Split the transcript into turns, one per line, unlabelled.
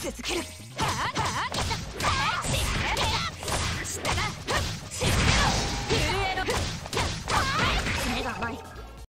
続ける。